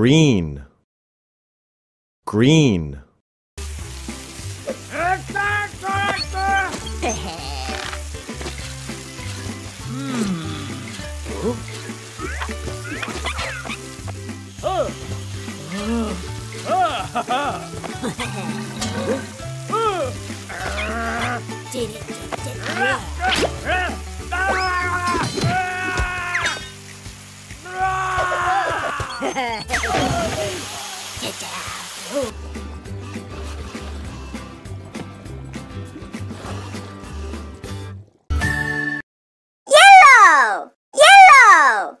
green green Yellow! Yellow!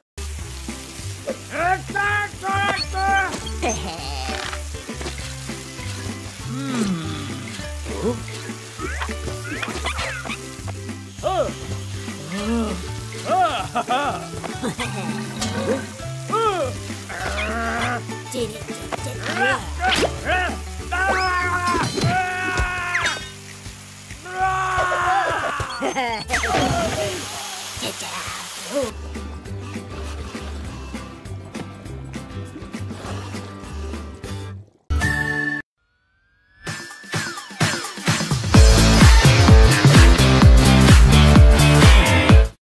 Did it. Get out.